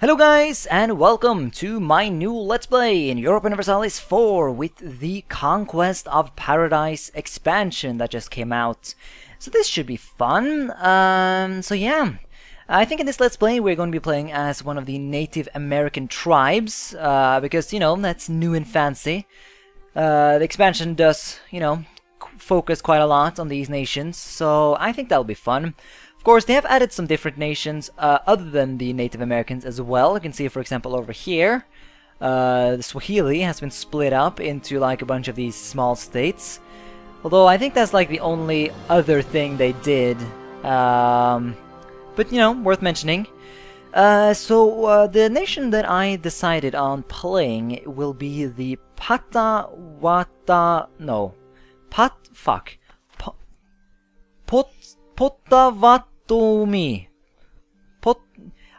Hello guys, and welcome to my new Let's Play in Europa Universalis 4 with the Conquest of Paradise expansion that just came out. So this should be fun. Um, so yeah, I think in this Let's Play we're going to be playing as one of the Native American tribes, uh, because, you know, that's new and fancy. Uh, the expansion does, you know, focus quite a lot on these nations, so I think that'll be fun. Course, they have added some different nations uh, other than the Native Americans as well. You can see, for example, over here, uh, the Swahili has been split up into like a bunch of these small states. Although I think that's like the only other thing they did. Um, but, you know, worth mentioning. Uh, so, uh, the nation that I decided on playing will be the Patawata... No. Pat... Fuck. Pot... Potawatomi. Pot...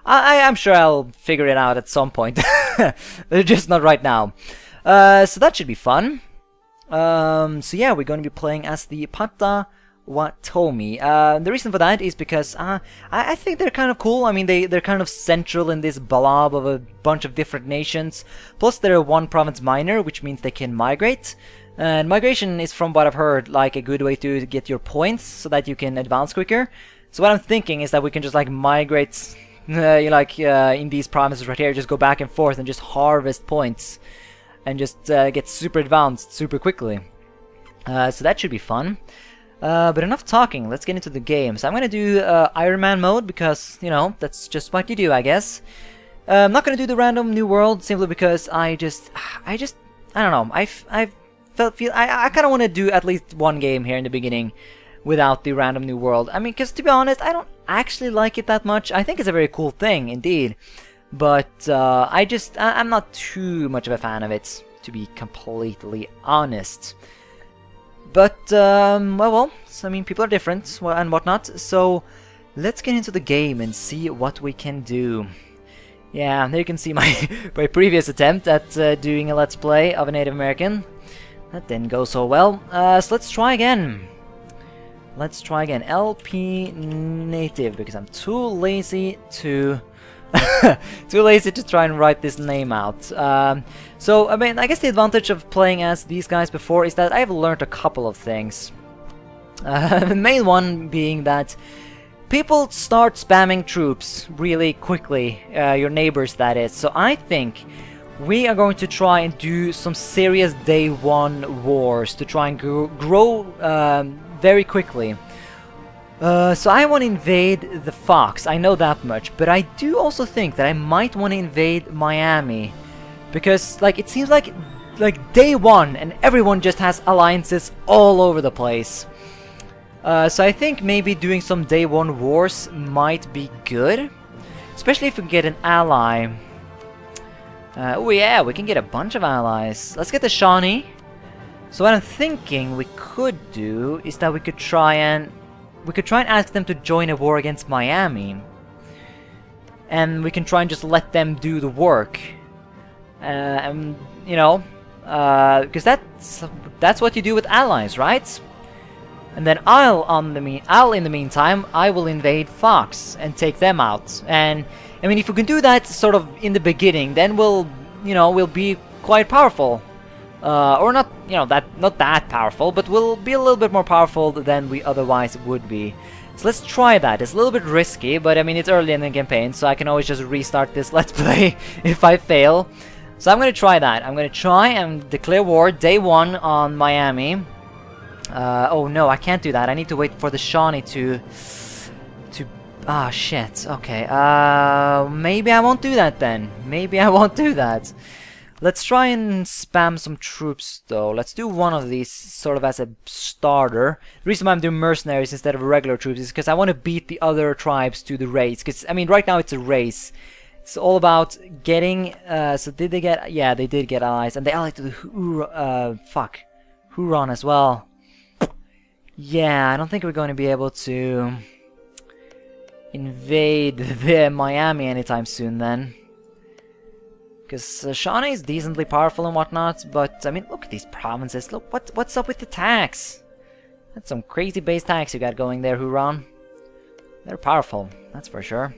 I, I'm sure I'll figure it out at some point. Just not right now. Uh, so that should be fun. Um, so yeah, we're going to be playing as the Potawatomi. Uh, the reason for that is because uh, I, I, think they're kind of cool. I mean, they, they're kind of central in this blob of a bunch of different nations. Plus, they're one province minor, which means they can migrate. And migration is, from what I've heard, like a good way to get your points so that you can advance quicker. So what I'm thinking is that we can just like migrate, uh, like uh, in these provinces right here, just go back and forth and just harvest points and just uh, get super advanced super quickly. Uh, so that should be fun. Uh, but enough talking, let's get into the game. So I'm gonna do uh, Iron Man mode because, you know, that's just what you do, I guess. I'm not gonna do the random new world simply because I just, I just, I don't know, I've, I've felt feel I, I kind of want to do at least one game here in the beginning without the random new world. I mean, because to be honest, I don't actually like it that much. I think it's a very cool thing, indeed. But uh, I just, I, am not too much of a fan of it, to be completely honest. But, um, well, well, so, I mean, people are different and whatnot, so let's get into the game and see what we can do. Yeah, there you can see my, my previous attempt at uh, doing a Let's Play of a Native American. That didn't go so well. Uh, so let's try again. Let's try again. LP native because I'm too lazy to too lazy to try and write this name out. Um, so I mean, I guess the advantage of playing as these guys before is that I've learned a couple of things. Uh, the main one being that people start spamming troops really quickly, uh, your neighbors that is. So I think we are going to try and do some serious day one wars to try and grow, grow um, very quickly. Uh, so I want to invade the Fox, I know that much, but I do also think that I might want to invade Miami. Because, like, it seems like, like, day one, and everyone just has alliances all over the place. Uh, so I think maybe doing some day one wars might be good. Especially if we get an ally. Uh, oh yeah, we can get a bunch of allies. Let's get the Shawnee. So what I'm thinking we could do is that we could try and we could try and ask them to join a war against Miami. And we can try and just let them do the work. Uh, and, you know, because uh, that's that's what you do with allies, right? And then I'll on the mean I'll in the meantime I will invade Fox and take them out. And I mean, if we can do that sort of in the beginning, then we'll, you know, we'll be quite powerful. Uh, or not, you know, that not that powerful, but we'll be a little bit more powerful than we otherwise would be. So let's try that. It's a little bit risky, but I mean, it's early in the campaign, so I can always just restart this Let's Play if I fail. So I'm to try that. I'm to try and declare war day one on Miami. Uh, oh no, I can't do that. I need to wait for the Shawnee to... to Ah, shit. Okay. Uh, maybe I won't do that then. Maybe I won't do that. Let's try and spam some troops though. Let's do one of these sort of as a starter. The reason why I'm doing mercenaries instead of regular troops is because I want to beat the other tribes to the race. Because, I mean, right now it's a race. It's all about getting... Uh, so did they get... Yeah, they did get allies. And they allied to the... Hur uh, fuck. Huron as well. Yeah, I don't think we're going to be able to invade the Miami anytime soon then. Because uh, Shawnee is decently powerful and whatnot, but I mean, look at these provinces. Look, what what's up with the tax? That's some crazy base tax you got going there, Huron. They're powerful, that's for sure.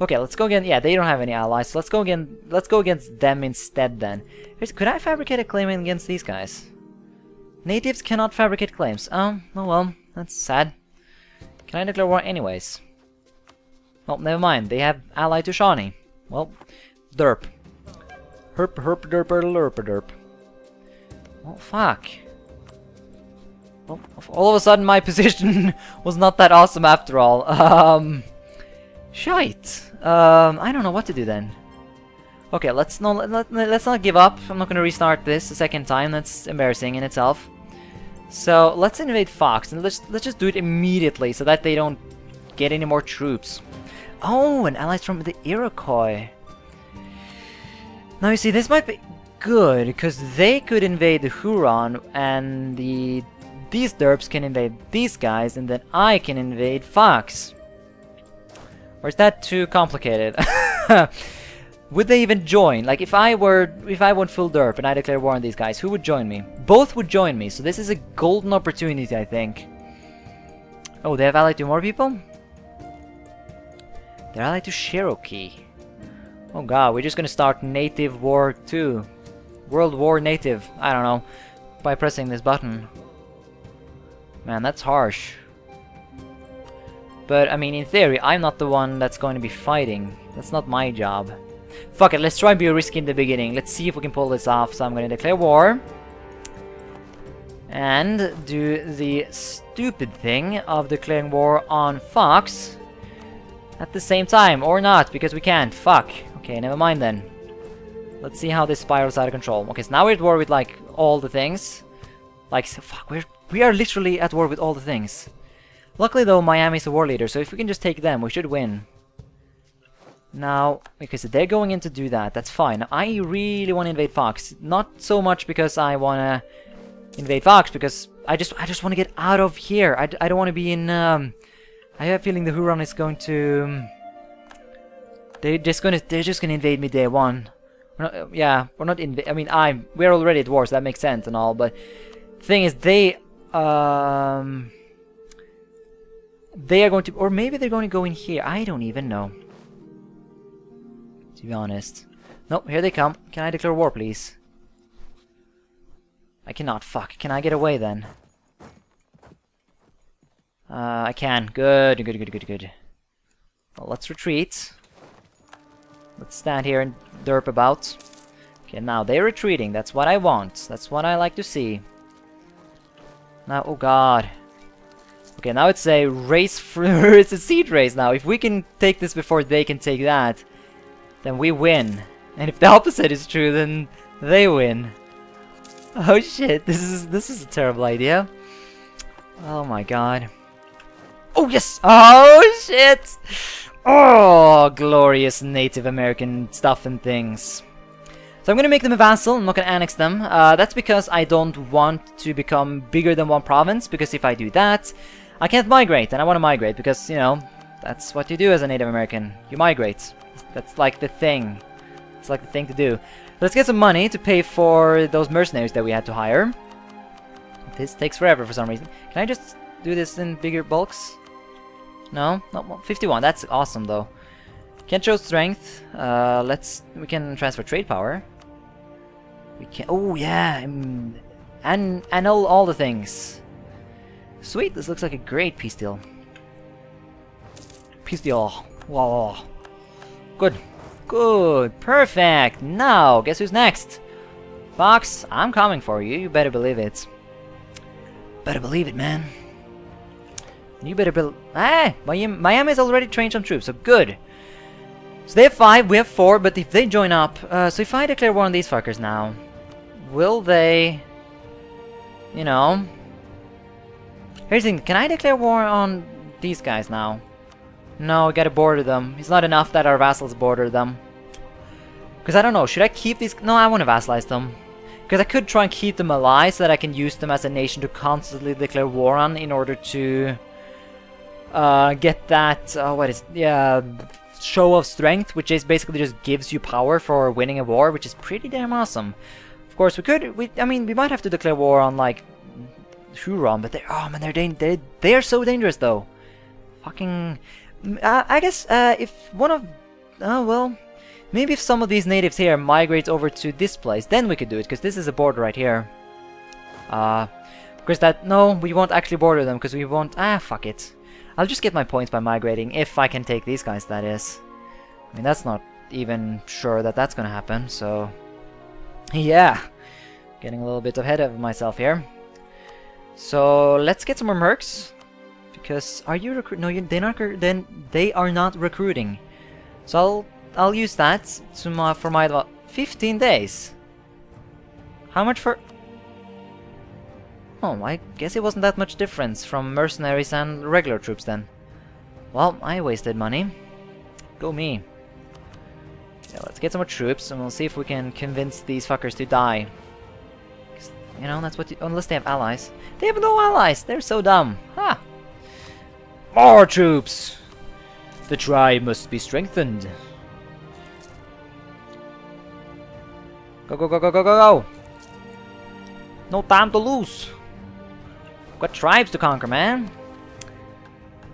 Okay, let's go again. Yeah, they don't have any allies. So let's go again. Let's go against them instead. Then, Here's, could I fabricate a claim against these guys? Natives cannot fabricate claims. Oh, oh well, that's sad. Can I declare war anyways? Well, never mind. They have allied to Shawnee. Well, derp. Herp herp derp derp derp. Well, fuck. Well, all of a sudden my position was not that awesome after all. Um, shite. Um, I don't know what to do then. Okay, let's not let, let, let's not give up. I'm not gonna restart this a second time. That's embarrassing in itself. So let's invade Fox and let's let's just do it immediately so that they don't get any more troops. Oh, and allies from the Iroquois. Now you see, this might be good because they could invade the Huron and the these derps can invade these guys and then I can invade Fox. Or is that too complicated? would they even join? Like if I were if I went full derp and I declare war on these guys, who would join me? Both would join me, so this is a golden opportunity I think. Oh, they have allied to more people? They're allied to Cherokee. Oh god, we're just gonna start Native War 2. World War Native, I don't know, by pressing this button. Man, that's harsh. But, I mean, in theory, I'm not the one that's going to be fighting. That's not my job. Fuck it, let's try and be risky in the beginning. Let's see if we can pull this off. So I'm to declare war. And do the stupid thing of declaring war on Fox at the same time. Or not, because we can't. Fuck. Okay, never mind then. Let's see how this spirals out of control. Okay, so now we're at war with, like, all the things. Like, so fuck, we're, we are literally at war with all the things. Luckily though, Miami's a war leader, so if we can just take them, we should win. Now, because they're going in to do that, that's fine. I really want to invade Fox. Not so much because I want to invade Fox, because I just I just want to get out of here. I, I don't want to be in... Um, I have a feeling the Huron is going to... They're just gonna they're just gonna invade me day one. We're not, uh, yeah, we're not in. I mean, I'm we're already at war, so that makes sense and all. But thing is, they um they are going to, or maybe they're going to go in here. I don't even know. To be honest. Nope, here they come. Can I declare war, please? I cannot. Fuck. Can I get away then? Uh, I can. Good, good, good, good, good. Well, let's retreat. Let's stand here and derp about. Okay, now they're retreating. That's what I want. That's what I like to see. Now, oh god. Okay, now it's a race for it's a seed race now. If we can take this before they can take that, then we win. And if the opposite is true, then they win. Oh shit, this is this is a terrible idea. Oh my god. Oh yes! Oh shit! Oh, glorious Native American stuff and things. So I'm gonna make them a vassal, I'm not gonna annex them. Uh, that's because I don't want to become bigger than one province, because if I do that, I can't migrate, and I want to migrate because, you know, that's what you do as a Native American. You migrate. That's like the thing. It's like the thing to do. Let's get some money to pay for those mercenaries that we had to hire. This takes forever for some reason. Can I just do this in bigger bulks? No? No, 51. That's awesome, though. Can't show strength. Uh, let's... We can transfer trade power. We can... Oh, yeah! Um, and annul all the things. Sweet, this looks like a great peace deal. Peace deal. Wow. Good. Good. Perfect. Now, guess who's next? Fox, I'm coming for you. You better believe it. Better believe it, man. You better believe... Ah! Miami Miami's already trained some troops, so good. So they have five, we have four, but if they join up... Uh, so if I declare war on these fuckers now... Will they... You know... Here's the thing, can I declare war on these guys now? No, we gotta border them. It's not enough that our vassals border them. Because I don't know, should I keep these... No, I want to vassalize them. Because I could try and keep them alive so that I can use them as a nation to constantly declare war on in order to uh, get that, uh, what is, yeah, show of strength, which is basically just gives you power for winning a war, which is pretty damn awesome. Of course, we could, we, I mean, we might have to declare war on, like, Huron, but they oh man, they're they they are so dangerous though. Fucking, uh, I guess uh, if one of Oh, well... Maybe if some of these natives here migrate over to this place, then we could do it, because this is a border right here. Uh, of course that... No, we won't actually border them, because we won't... Ah, fuck it. I'll just get my points by migrating, if I can take these guys, that is. I mean, that's not even sure that that's gonna happen, so... Yeah! Getting a little bit ahead of myself here. So, let's get some more mercs. Because, are you recruit? No, you, they're not. Then they are not recruiting. So I'll I'll use that to my, for my 15 days. How much for? Oh, I guess it wasn't that much difference from mercenaries and regular troops then. Well, I wasted money. Go me. Yeah, let's get some more troops and we'll see if we can convince these fuckers to die. You know, that's what you, unless they have allies. They have no allies! They're so dumb. Ha! More troops! The tribe must be strengthened. Go, go, go, go, go, go, go! No time to lose! Got tribes to conquer, man.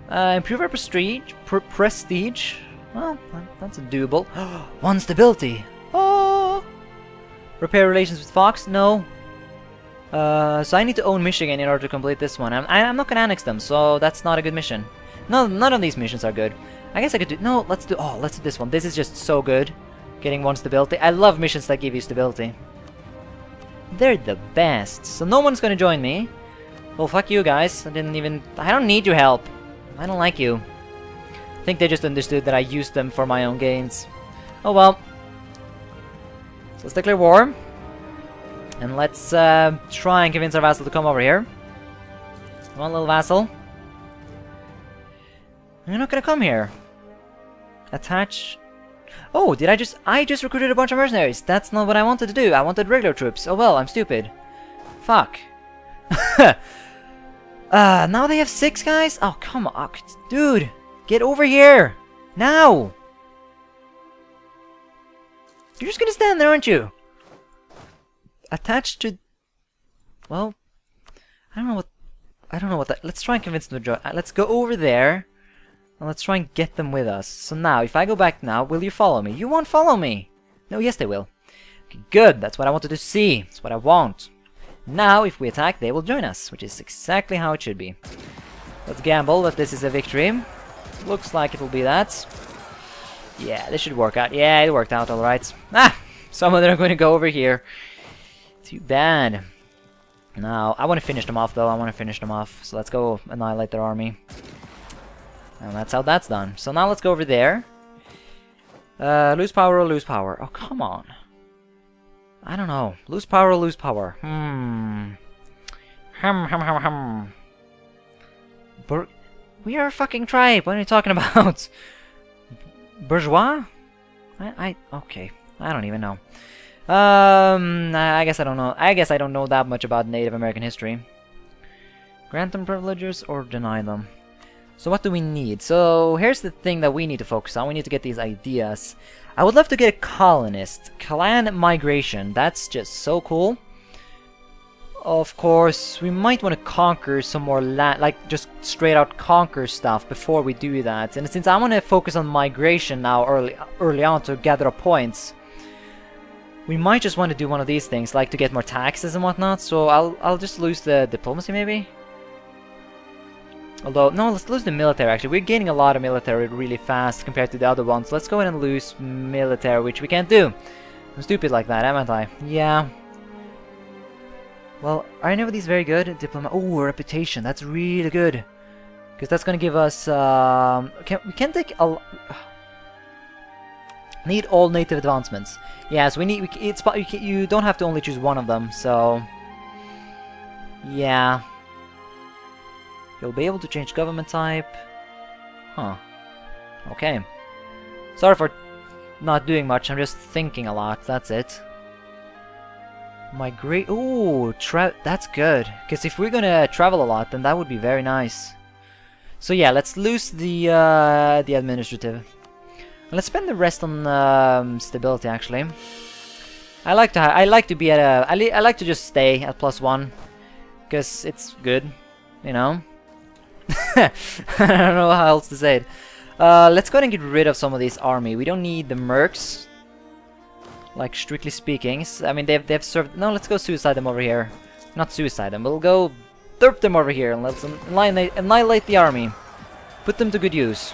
Uh, improve our prestige. Pr prestige. Well, that's a doable. One stability. Oh! Repair relations with Fox? No. Uh, so I need to own Michigan in order to complete this one. I'm, I'm not gonna annex them, so that's not a good mission. No, none of these missions are good. I guess I could do... No, let's do... Oh, let's do this one. This is just so good. Getting one stability. I love missions that give you stability. They're the best. So no one's gonna join me. Well, fuck you guys. I didn't even... I don't need your help. I don't like you. I think they just understood that I used them for my own gains. Oh well. Let's declare war. And let's uh, try and convince our vassal to come over here. Come on, little vassal. You're not gonna come here. Attach... Oh, did I just... I just recruited a bunch of mercenaries. That's not what I wanted to do. I wanted regular troops. Oh well, I'm stupid. Fuck. uh, now they have six guys? Oh, come on. Dude, get over here. Now. You're just gonna stand there, aren't you? Attached to... Well, I don't know what... I don't know what that... Let's try and convince them to join. Uh, let's go over there. And let's try and get them with us. So now, if I go back now, will you follow me? You won't follow me! No, yes they will. Okay, good, that's what I wanted to see. That's what I want. Now, if we attack, they will join us, which is exactly how it should be. Let's gamble that this is a victory. Looks like it will be that. Yeah, this should work out. Yeah, it worked out alright. Ah! Some of them are going to go over here. Too bad. Now, I want to finish them off, though. I want to finish them off. So let's go annihilate their army. And that's how that's done. So now let's go over there. Uh, lose power or lose power? Oh, come on. I don't know. Lose power lose power? Hmm. Hum, hum, hum, hum. Bur we are a fucking tribe. What are you talking about? Bourgeois? I, I, okay. I don't even know. Um, I guess I don't know. I guess I don't know that much about Native American history. Grant them privileges or deny them? So what do we need? So here's the thing that we need to focus on. We need to get these ideas. I would love to get a colonist. Clan migration. That's just so cool. Of course, we might want to conquer some more land, like just straight out conquer stuff before we do that. And since I want to focus on migration now early, early on to gather up points, we might just want to do one of these things, like to get more taxes and whatnot. So I'll I'll just lose the diplomacy maybe. Although, no, let's lose the military actually. We're gaining a lot of military really fast compared to the other ones. Let's go ahead and lose military, which we can't do. I'm stupid like that, haven't I? Yeah. Well, are any of these very good? Diplomat. Oh, reputation. That's really good. Because that's going to give us... Um, can, we can take a... Need all native advancements. Yes, yeah, so we need... We, it's, you don't have to only choose one of them, so... Yeah. You'll be able to change government type. Huh. Okay. Sorry for not doing much, I'm just thinking a lot, that's it. Migrate- ooh, that's good. Because if we're gonna travel a lot, then that would be very nice. So yeah, let's lose the, uh, the administrative. Let's spend the rest on um, stability, actually. I like to I like to be at a I, I like to just stay at plus one because it's good, you know. I don't know how else to say it. Uh, let's go ahead and get rid of some of this army. We don't need the mercs. Like, strictly speaking. I mean, they've, they've served... No, let's go suicide them over here. Not suicide them. We'll go derp them over here and let's annihilate, annihilate the army. Put them to good use.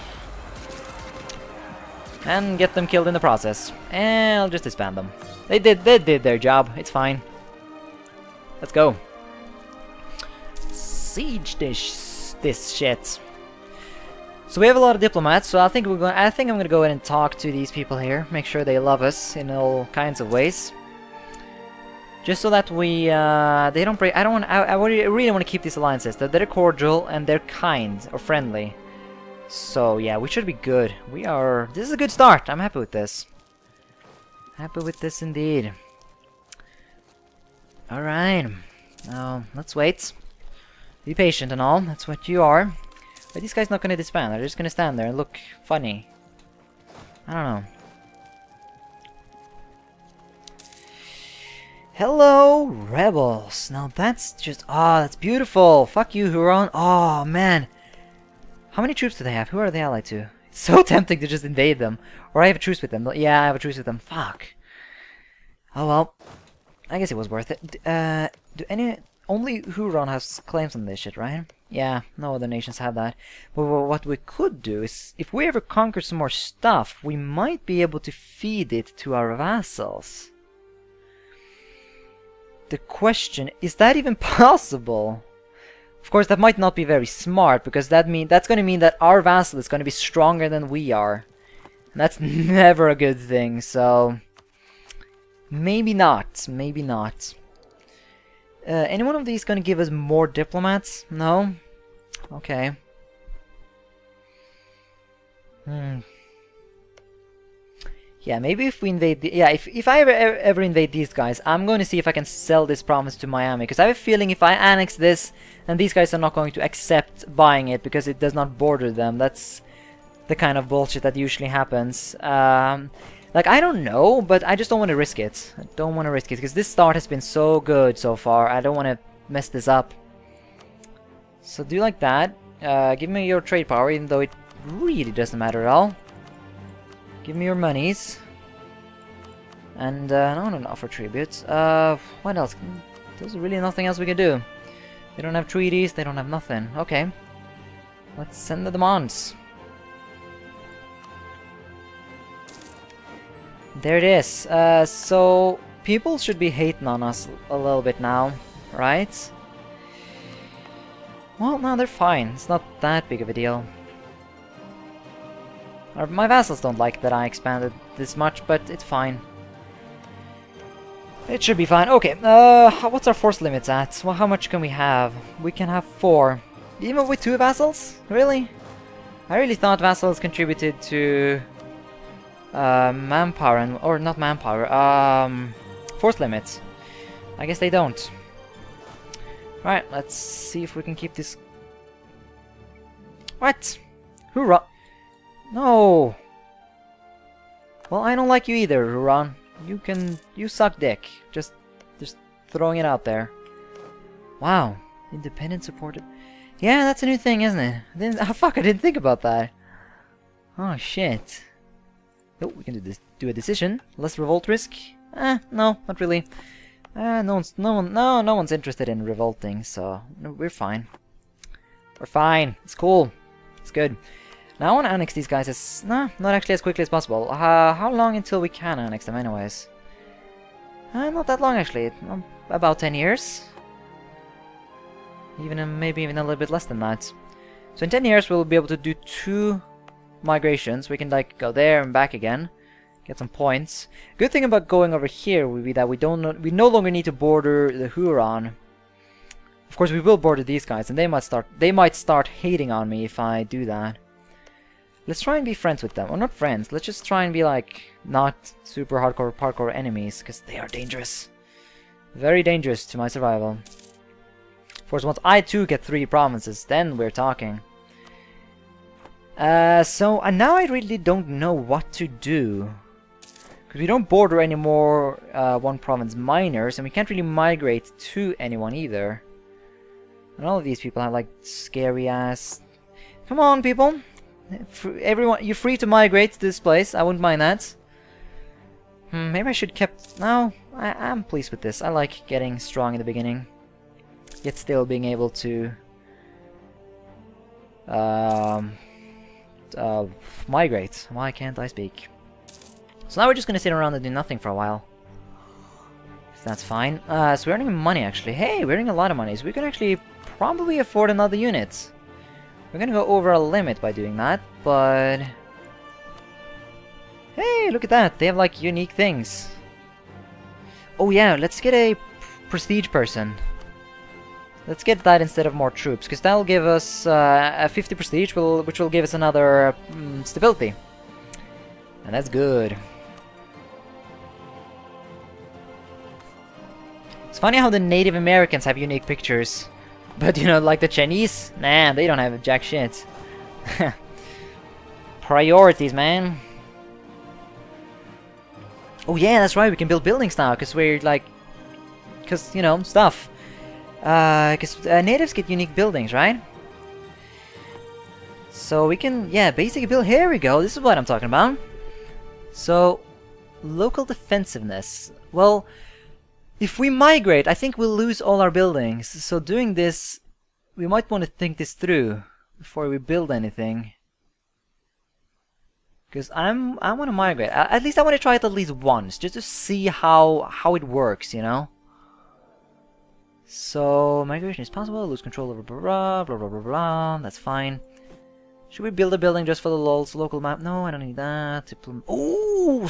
And get them killed in the process. And I'll just disband them. They did, they did their job. It's fine. Let's go. Siege this, this shit. So we have a lot of diplomats, so I think we're going. I think I'm gonna go ahead and talk to these people here, make sure they love us in all kinds of ways, just so that we uh, they don't break. I don't want. I, I really want to keep these alliances. That they're cordial and they're kind or friendly. So yeah, we should be good. We are. This is a good start. I'm happy with this. Happy with this indeed. All right. Now let's wait. Be patient and all. That's what you are. But these guys not gonna disband? They're just gonna stand there and look funny. I don't know. Hello, rebels. Now that's just... Ah, oh, that's beautiful. Fuck you, Huron. Oh, man. How many troops do they have? Who are they allied to? It's so tempting to just invade them. Or I have a truce with them. Yeah, I have a truce with them. Fuck. Oh, well. I guess it was worth it. Uh, do any... Only Huron has claims on this shit, right? Yeah, no other nations have that. But what we could do is, if we ever conquer some more stuff, we might be able to feed it to our vassals. The question, is that even possible? Of course, that might not be very smart, because that mean that's going to mean that our vassal is going to be stronger than we are. And that's never a good thing, so... Maybe not, maybe not. Uh, any one of these gonna give us more diplomats? No? Okay. Hmm. Yeah, maybe if we invade the... Yeah, if, if I ever, ever, invade these guys, I'm going to see if I can sell this province to Miami. Because I have a feeling if I annex this, then these guys are not going to accept buying it because it does not border them. That's the kind of bullshit that usually happens. Um, like, I don't know, but I just don't want to risk it. I don't want to risk it, because this start has been so good so far. I don't want to mess this up. So do like that. Uh, give me your trade power, even though it really doesn't matter at all. Give me your monies. And, uh, no, don't offer tributes. Uh, what else? There's really nothing else we can do. They don't have treaties, they don't have nothing. Okay. Let's send the demands. There it is. Uh, so, people should be hating on us a little bit now, right? Well, no, they're fine. It's not that big of a deal. my vassals don't like that I expanded this much, but it's fine. It should be fine. Okay, uh, what's our force limits at? Well, how much can we have? We can have four. Even with two vassals? Really? I really thought vassals contributed to uh, manpower and or not manpower, um, force limits. I guess they don't. Right, let's see if we can keep this. What? Hoorah! No. Well, I don't like you either, Huron. You can you suck dick. Just just throwing it out there. Wow, independent supported. Yeah, that's a new thing, isn't it? I didn't, oh, fuck, I didn't think about that. Oh shit. Oh, we can do this. Do a decision. Less revolt risk. Eh, no, not really. Uh, no one's no one no no one's interested in revolting, so we're fine. We're fine. It's cool. It's good. Now I want to annex these guys as no, not actually as quickly as possible. Uh, how long until we can annex them, anyways? Uh, not that long actually. Um, about 10 years. Even uh, maybe even a little bit less than that. So in 10 years we'll be able to do two migrations. We can like go there and back again. Get some points. Good thing about going over here would be that we don't we no longer need to border the Huron. Of course we will border these guys and they might start they might start hating on me if I do that. Let's try and be friends with them. Or not friends, let's just try and be like not super hardcore parkour enemies because they are dangerous. Very dangerous to my survival. Of course once I too get three provinces then we're talking. Uh, so, and now I really don't know what to do. Because we don't border any more uh, one province minors, and we can't really migrate to anyone either. And all of these people have like scary ass... Come on, people! everyone, you're free to migrate to this place. I wouldn't mind that. Hmm, maybe I should kept... No, I, I'm pleased with this. I like getting strong in the beginning. Yet still being able to... Um, uh, migrate. Why can't I speak? So now we're just gonna sit around and do nothing for a while. That's fine. Uh, so we're earning money actually. Hey, we're earning a lot of money. So we can actually probably afford another unit. We're gonna go over a limit by doing that, but... Hey, look at that! They have like unique things. Oh yeah, let's get a prestige person. Let's get that instead of more troops, because that'll give us uh, a 50 prestige, which will give us another um, stability. And that's good. It's funny how the Native Americans have unique pictures. But, you know, like the Chinese, nah, they don't have jack shit. Priorities, man. Oh yeah, that's right, we can build buildings now, because we're like... Because, you know, stuff. Because uh, uh, natives get unique buildings, right? So we can, yeah, basically build... Here we go, this is what I'm talking about. So, local defensiveness. Well, if we migrate, I think we'll lose all our buildings. So doing this, we might want to think this through before we build anything. Because I'm, I want to migrate. At least I want to try it at least once, just to see how how it works, you know. So migration is possible. Lose control over blah blah blah blah blah. That's fine. Should we build a building just for the lols local map? No, I don't need that. Diplom oh,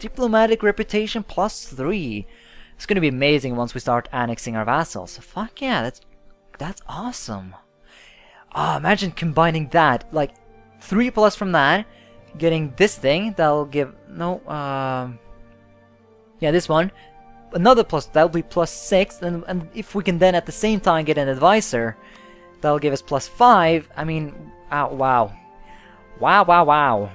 diplomatic reputation plus three. It's gonna be amazing once we start annexing our vassals. Fuck yeah, that's that's awesome. Ah, oh, imagine combining that, like three plus from that, getting this thing that'll give no um yeah this one another plus that'll be plus six and and if we can then at the same time get an advisor that'll give us plus five I mean oh, wow wow wow wow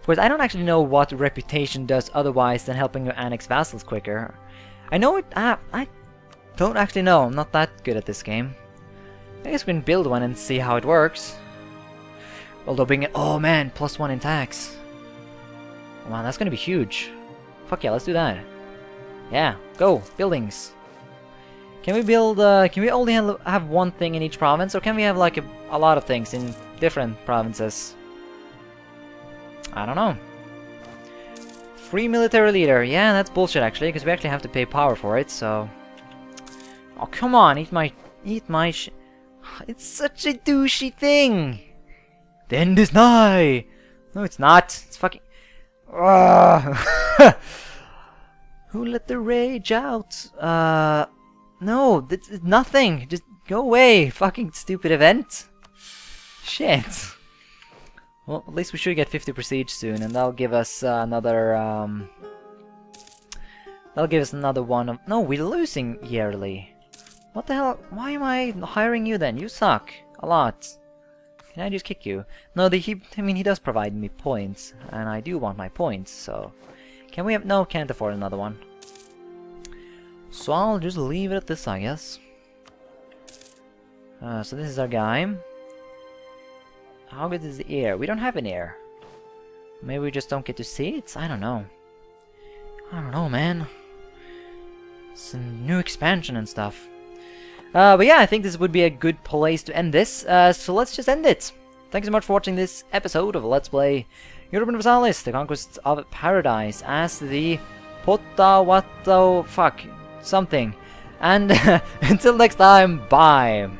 of course, I don't actually know what reputation does otherwise than helping you annex vassals quicker. I know it... I don't actually know. I'm not that good at this game. I guess we can build one and see how it works. Although being... Oh man, plus one in tax. Wow, that's gonna be huge. Fuck yeah, let's do that. Yeah, go! Buildings! Can we build... Uh, can we only have one thing in each province? Or can we have like a, a lot of things in different provinces? I don't know. Free military leader. Yeah, that's bullshit actually, because we actually have to pay power for it, so... Oh, come on, eat my... Eat my sh... It's such a douchey thing! The end is nigh! No, it's not. It's fucking... Who let the rage out? Uh... No, it's nothing! Just go away, fucking stupid event! Shit! Well, at least we should get 50 prestige soon, and that'll give us uh, another, um... That'll give us another one of... No, we're losing yearly. What the hell? Why am I hiring you then? You suck. A lot. Can I just kick you? No, the, he, I mean, he does provide me points, and I do want my points, so... Can we have... No, can't afford another one. So I'll just leave it at this, I guess. Uh, so this is our guy. How good is the heir? We don't have an heir. Maybe we just don't get to see it? I don't know. I don't know, man. It's a new expansion and stuff. Uh, but yeah, I think this would be a good place to end this. Uh, so let's just end it. Thanks so much for watching this episode of Let's Play Europa Universalis, The Conquest of Paradise, as the Potawato... fuck, something. And until next time, bye!